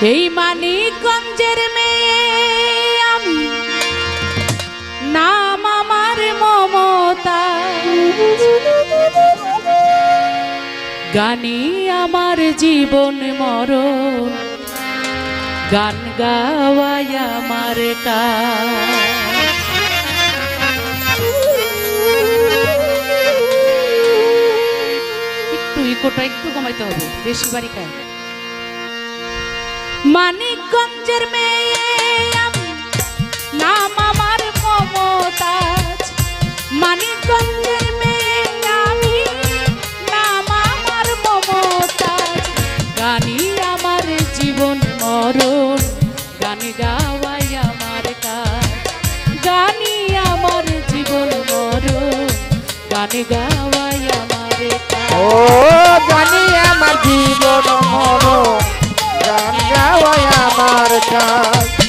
এই মানিকগঞ্জের মেয়ে আমি। নাম আমার মমতা। গানি আমার জীবন মর গান গাওয়াই আমার কা একটু ইকোটা একটু কমাইতে হবে, বেশি বাড়ি কায় মানিকগঞ্জের মেয়ে আমি। নাম আমার মমতাজ। মানিকগঞ্জের মেয়ে আমি। নাম আমার মমতাজ। গানি আমার জীবন মরণ, গান গাওয়াই আমার কাজ। গানি আমার জীবন মরণ, গান গাওয়াই আমার কাজ। ও, গানি আমার জীবন মরণ। দরকার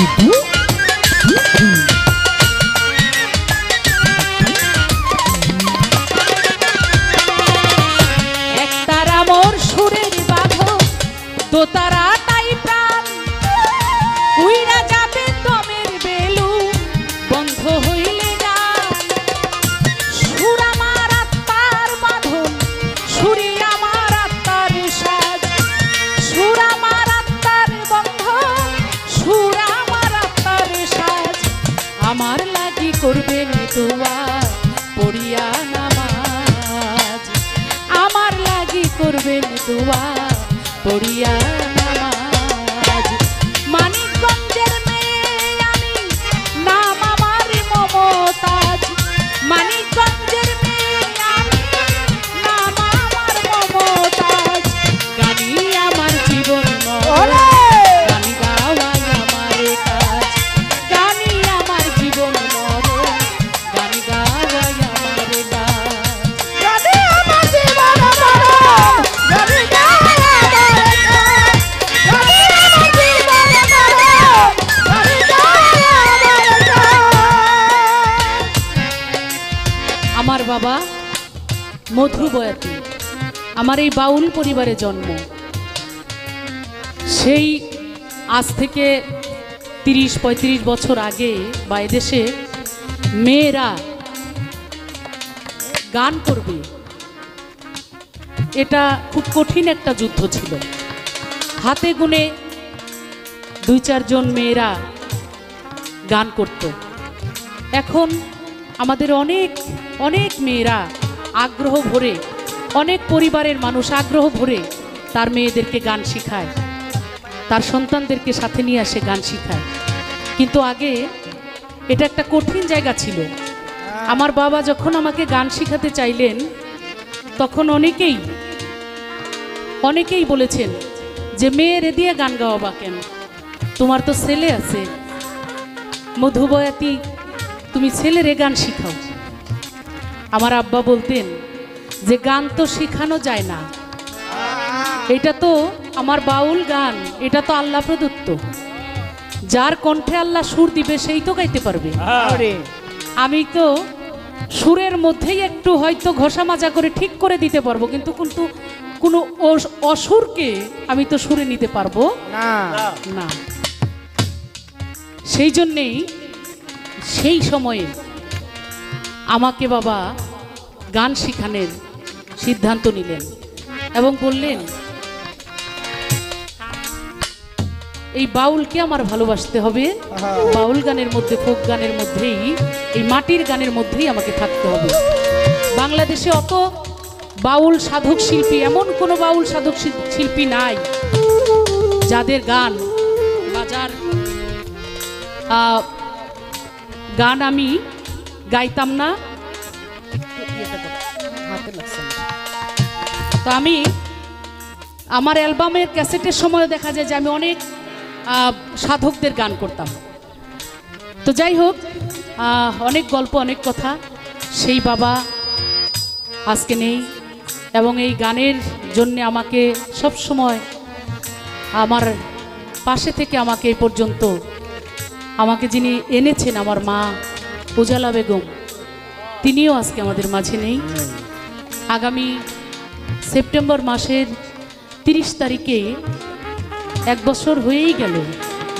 debout আমার এই বাউল পরিবারে জন্ম। সেই আজ থেকে তিরিশ, পঁয়ত্রিশ বছর আগে বা এদেশে মেয়েরা গান করবে। এটা খুব কঠিন একটা যুদ্ধ ছিল। হাতে গুনে দুই, চারজন মেয়েরা গান করত। এখন আমাদের অনেক অনেক মেয়েরা আগ্রহ ভরে অনেক পরিবারের মানুষ আগ্রহ ভরে তার মেয়েদেরকে গান শেখায়। তার সন্তানদেরকে সাথে নিয়ে আসে গান শেখায়। কিন্তু আগে এটা একটা কঠিন জায়গা ছিল। আমার বাবা যখন আমাকে গান শেখাতে চাইলেন, তখন অনেকেই অনেকেই বলেছেন যে, মেয়েরে দিয়ে গান গাওয়াবা কেন? তোমার তো ছেলে আছে। মধুবয়াতি, তুমি ছেলেরে গান শিখাও। আমার আব্বা বলতেন যে গান তো শেখানো যায় না। এটা তো আমার বাউল গান এটা তো আল্লাহ প্রদত্ত। যার কণ্ঠে আল্লাহ সুর দিবে সেই তো গাইতে পারবে। আমি তো সুরের মধ্যেই একটু হয়তো ঘষা মাজা করে ঠিক করে দিতে পারব কিন্তু কিন্তু কোনো অস- অসুরকে আমি তো সুরে নিতে পারব। না। সেই জন্যেই সেই সময়ে আমাকে বাবা গান শিখানোর সিদ্ধান্ত নিলেন এবং বললেন এই বাউলকে আমার ভালোবাসতে হবে। বাউল গানের মধ্যে ফোক গানের মধ্যেই এই মাটির গানের মধ্যেই আমাকে থাকতে হবে। বাংলাদেশে অত বাউল সাধক শিল্পী এমন কোনো বাউল সাধক শিল- শিল্পী নাই যাদের গান বাজার গান আমি গাইতাম না তো আমি আমার অ্যালবামের ক্যাসেটের সময় দেখা যায় যে আমি অনেক সাধকদের গান করতাম। তো যাই হোক অনেক গল্প অনেক কথা সেই বাবা আজকে নেই এবং এই গানের জন্য আমাকে সব সময় আমার পাশে থেকে আমাকে এই পর্যন্ত আমাকে যিনি এনেছেন আমার মা উজালা বেগম তিনিও আজকে আমাদের মাঝে নেই। আগামী সেপ্টেম্বর মাসের তিরিশ তারিখে এক বছর হয়েই গেল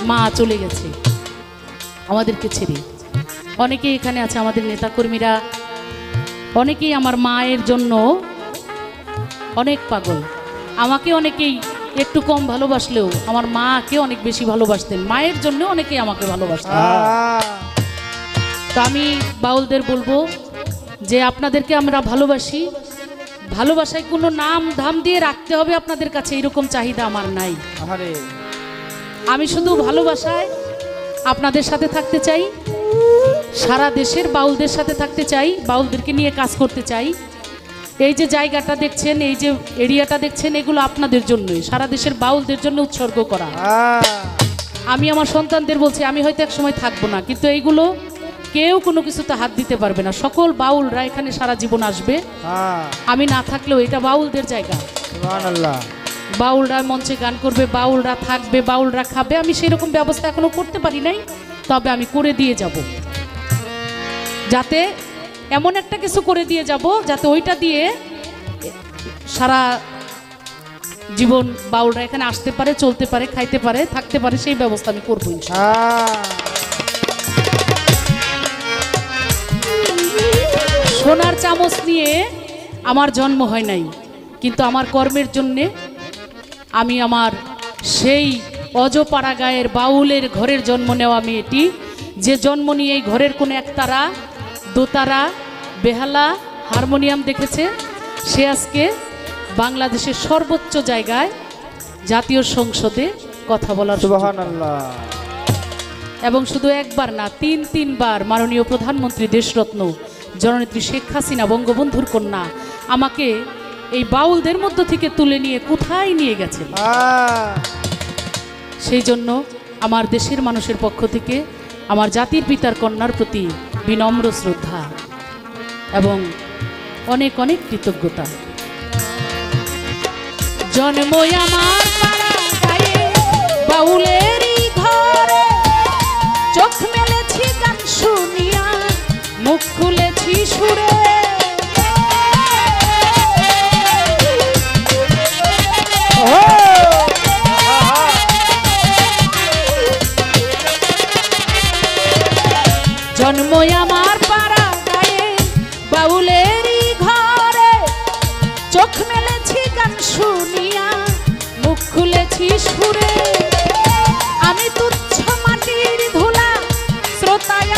মা চলে গেছে আমাদেরকে ছেড়ে। অনেকেই এখানে আছে আমাদের নেতাকর্মীরা অনেকেই আমার মায়ের জন্য অনেক পাগল। আমাকে অনেকেই একটু কম ভালোবাসলেও আমার মাকে অনেক বেশি ভালোবাসতেন। মায়ের জন্য অনেকেই আমাকে ভালোবাসতেন। তো আমি বাউলদের বলব যে আপনাদেরকে আমরা ভালোবাসি ভালোবাসায় কোনো নাম ধাম দিয়ে রাখতে হবে আপনাদের কাছে এরকম চাহিদা আমার নাই। আমি শুধু ভালোবাসায় আপনাদের সাথে থাকতে চাই সারা দেশের বাউলদের সাথে থাকতে চাই বাউলদেরকে নিয়ে কাজ করতে চাই। এই যে জায়গাটা দেখছেন এই যে এরিয়াটা দেখছেন এগুলো আপনাদের জন্যই সারা দেশের বাউলদের জন্য উৎসর্গ করা। আমি আমার সন্তানদের বলছি আমি হয়তো এক সময় থাকব না কিন্তু এইগুলো কেউ কোনো কিছুতে হাত দিতে পারবে না। সকল বাউলরা এখানে সারা জীবন আসবে। হ্যাঁ। আমি না থাকলেও এটা বাউলদের জায়গা। বাউলরা মঞ্চে গান করবে বাউলরা থাকবে বাউলরা খাবে। আমি সেরকম ব্যবস্থা এখনও করতে পারি নাই তবে আমি করে দিয়ে যাব। যাতে এমন একটা কিছু করে দিয়ে যাব যাতে ওইটা দিয়ে সারা জীবন বাউলরা এখানে আসতে পারে চলতে পারে খাইতে পারে থাকতে পারে সেই ব্যবস্থা আমি করব সোনার চামচ নিয়ে আমার জন্ম হয় নাই কিন্তু আমার কর্মের জন্যে আমি আমার সেই অজপাড়া গায়ের বাউলের ঘরের জন্ম নেওয়া মেয়েটি যে জন্ম নিয়ে এই ঘরের কোনো একতারা দোতারা বেহালা হারমোনিয়াম দেখেছে সে আজকে বাংলাদেশের সর্বোচ্চ জায়গায় জাতীয় সংসদে কথা বলার এবং শুধু একবার না তিন তিনবার মাননীয় প্রধানমন্ত্রী দেশরত্ন জননেত্রী শেখ হাসিনা বঙ্গবন্ধুর কন্যা আমাকে এই বাউলদের মধ্য থেকে তুলে নিয়ে কোথায় নিয়ে গেছেন? সেই জন্য আমার দেশের মানুষের পক্ষ থেকে আমার জাতির পিতার কন্যার প্রতি বিনম্র শ্রদ্ধা এবং অনেক অনেক কৃতজ্ঞতা। জন্মই আমার বাউলেরই ঘরে। চোখ মেলেছি গান শুনিয়া মুখ জন্মই আমার পাড়া গায়ে, বাউলেরই ঘরে। চোখ মেলেছি গান শুনিয়া, মুখ খুলেছি সুরে। আমি তুচ্ছ মাটির ধুলা, শ্রোতায়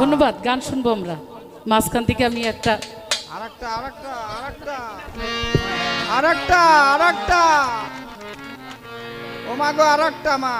ধন্যবাদ গান শুনব আমরা। মাঝখান থেকে আমি একটা আরেকটা মা।